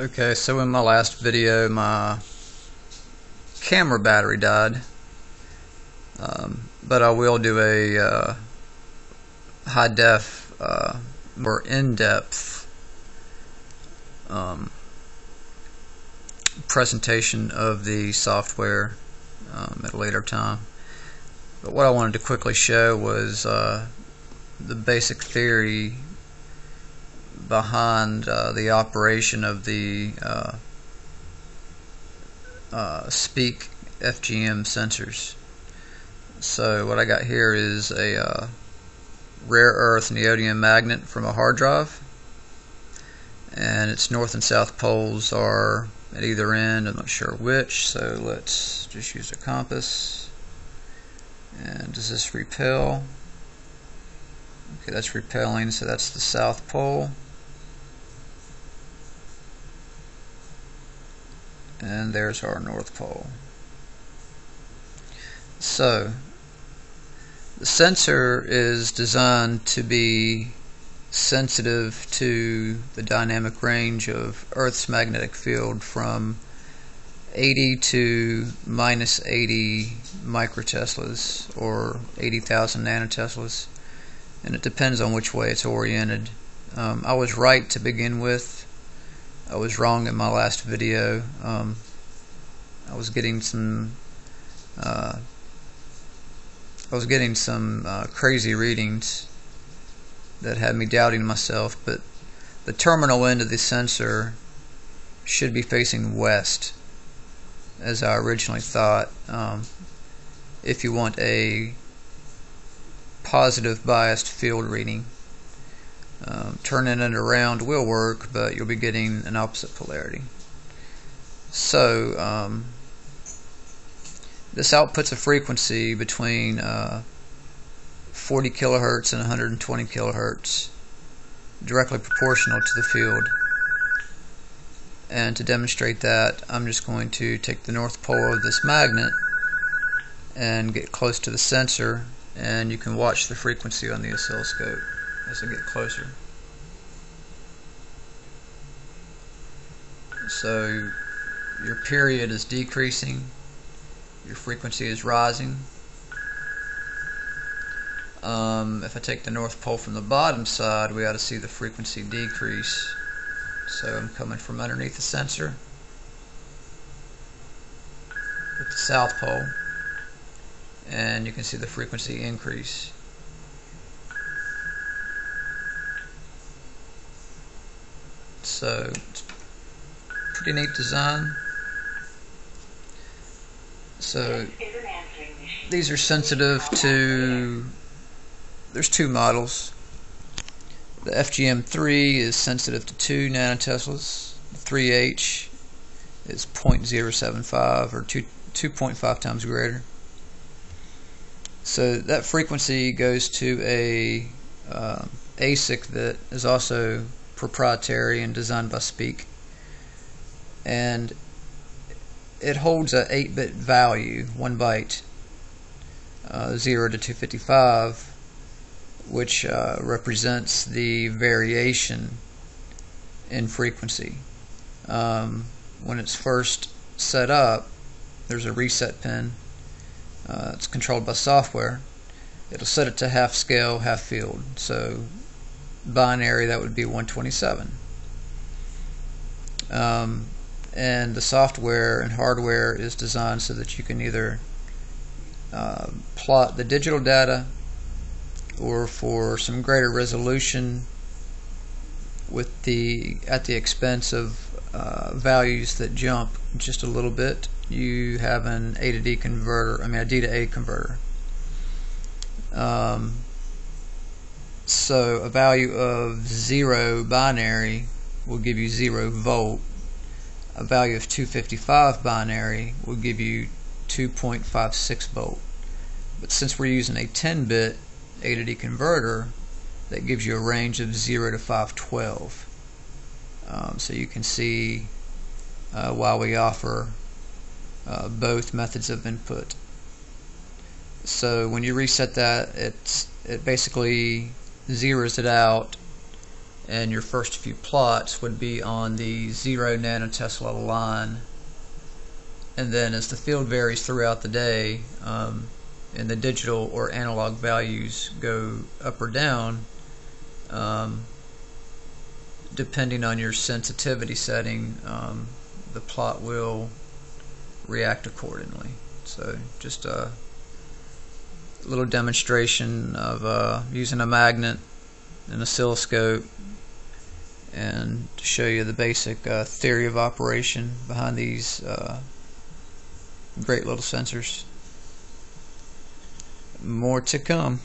Okay, so in my last video my camera battery died. Um, but I will do a uh, high def, uh, more in depth um, presentation of the software um, at a later time. But what I wanted to quickly show was uh, the basic theory behind uh, the operation of the uh, uh, Speake FGM sensors. So what I got here is a rare earth neodymium magnet from a hard drive. And its north and south poles are at either end I'm not sure which so let's just use a compass. And does this repel? Okay that's repelling so that's the south pole and there's our North Pole. So the sensor is designed to be sensitive to the dynamic range of Earth's magnetic field from 80 to minus 80 microteslas or 80,000 nanoteslas and it depends on which way it's oriented. Um, I was right to begin with I was wrong in my last video. Um, I was getting some uh, I was getting some uh, crazy readings that had me doubting myself, but the terminal end of the sensor should be facing west, as I originally thought. Um, if you want a positive biased field reading. Um, turning it around will work, but you'll be getting an opposite polarity. So, um, this outputs a frequency between uh, 40 kilohertz and 120 kilohertz, directly proportional to the field. And to demonstrate that, I'm just going to take the north pole of this magnet and get close to the sensor, and you can watch the frequency on the oscilloscope as I get closer. So your period is decreasing, your frequency is rising. Um, if I take the North Pole from the bottom side, we ought to see the frequency decrease. So I'm coming from underneath the sensor with the South Pole, and you can see the frequency increase. So it's pretty neat design. So these are sensitive to there's two models. The FGM3 is sensitive to 2 nanoteslas. The 3H is 0.075 or 2 2.5 times greater. So that frequency goes to a uh, ASIC that is also proprietary and designed by Speake. And it holds a 8-bit value, 1 byte, uh, 0 to 255, which uh, represents the variation in frequency. Um, when it's first set up, there's a reset pin. Uh, it's controlled by software. It'll set it to half scale, half field. So binary, that would be 127. Um, and the software and hardware is designed so that you can either uh, plot the digital data or for some greater resolution with the at the expense of uh, values that jump just a little bit you have an A to D converter I mean a D to A converter um, so a value of 0 binary will give you 0 volt. A value of 255 binary will give you 2.56 volt. But since we're using a 10-bit A to D converter, that gives you a range of 0 to 512. Um, so you can see uh, why we offer uh, both methods of input. So when you reset that, it's it basically zeroes it out and your first few plots would be on the 0 nanotesla line. And then as the field varies throughout the day um, and the digital or analog values go up or down um, depending on your sensitivity setting um, the plot will react accordingly. So just a little demonstration of uh, using a magnet an oscilloscope and to show you the basic uh, theory of operation behind these uh, great little sensors. More to come.